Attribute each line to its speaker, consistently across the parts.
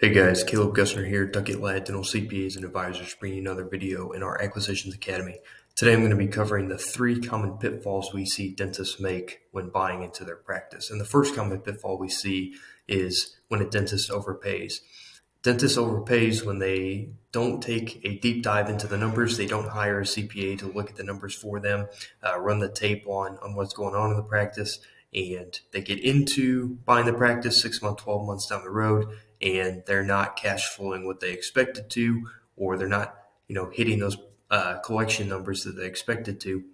Speaker 1: Hey guys, Caleb Gussner here, Duckett Ladd Dental CPAs and Advisors, bringing another video in our Acquisitions Academy. Today I'm going to be covering the three common pitfalls we see dentists make when buying into their practice. And the first common pitfall we see is when a dentist overpays. Dentist overpays when they don't take a deep dive into the numbers. They don't hire a CPA to look at the numbers for them, uh, run the tape on, on what's going on in the practice, and they get into buying the practice six months, 12 months down the road, and they're not cash flowing what they expected to, or they're not, you know, hitting those uh, collection numbers that they expected to.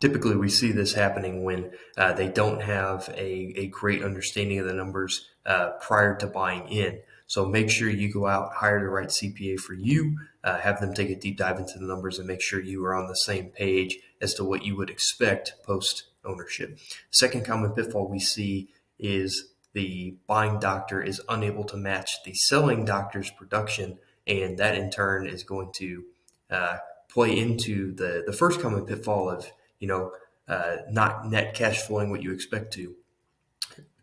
Speaker 1: Typically, we see this happening when uh, they don't have a, a great understanding of the numbers uh, prior to buying in. So make sure you go out, hire the right CPA for you, uh, have them take a deep dive into the numbers, and make sure you are on the same page as to what you would expect post ownership. Second common pitfall we see is the buying doctor is unable to match the selling doctor's production, and that in turn is going to uh, play into the the first common pitfall of you know uh, not net cash flowing what you expect to.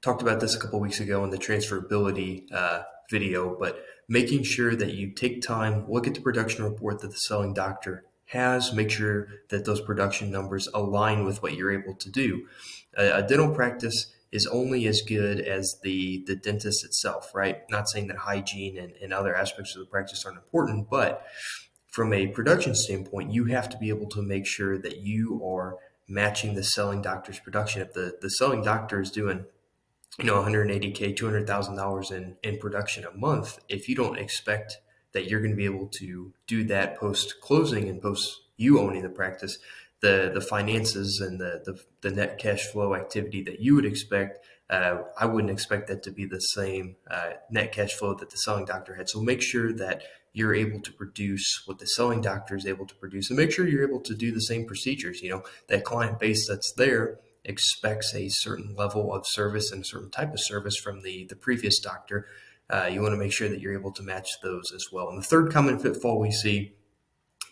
Speaker 1: Talked about this a couple weeks ago in the transferability uh, video, but making sure that you take time, look at the production report that the selling doctor has, make sure that those production numbers align with what you're able to do. A, a dental practice is only as good as the the dentist itself, right? Not saying that hygiene and, and other aspects of the practice aren't important, but from a production standpoint, you have to be able to make sure that you are matching the selling doctor's production. If the, the selling doctor is doing, you know, 180K, $200,000 in, in production a month, if you don't expect that you're going to be able to do that post closing and post you owning the practice, the the finances and the, the, the net cash flow activity that you would expect, uh, I wouldn't expect that to be the same uh, net cash flow that the selling doctor had. So make sure that you're able to produce what the selling doctor is able to produce, and make sure you're able to do the same procedures. You know that client base that's there expects a certain level of service and a certain type of service from the the previous doctor. Uh, you want to make sure that you're able to match those as well. And the third common pitfall we see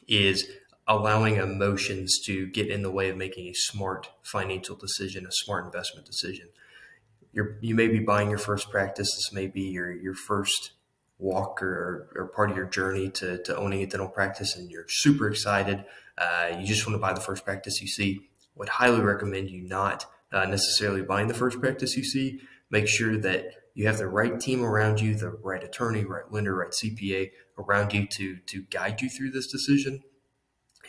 Speaker 1: is allowing emotions to get in the way of making a smart financial decision, a smart investment decision. You're, you may be buying your first practice. This may be your, your first walk or, or part of your journey to, to owning a dental practice and you're super excited. Uh, you just want to buy the first practice you see. Would highly recommend you not uh, necessarily buying the first practice you see. Make sure that you have the right team around you, the right attorney, right lender, right CPA around you to to guide you through this decision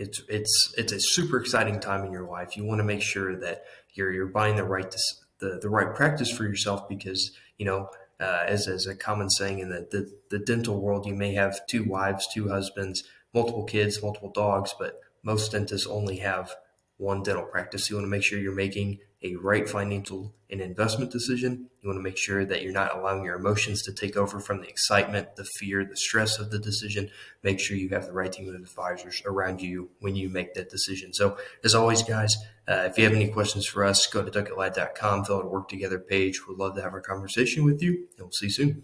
Speaker 1: it's it's it's a super exciting time in your life. You want to make sure that you're you're buying the right the the right practice for yourself because you know uh, as as a common saying in the, the the dental world, you may have two wives, two husbands, multiple kids, multiple dogs, but most dentists only have one dental practice. You want to make sure you're making a right financial and investment decision. You want to make sure that you're not allowing your emotions to take over from the excitement, the fear, the stress of the decision. Make sure you have the right team of advisors around you when you make that decision. So, as always, guys, uh, if you have any questions for us, go to duckettladd.com, fill out a work together page. We'd love to have a conversation with you, and we'll see you soon.